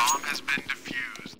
bomb has been defused.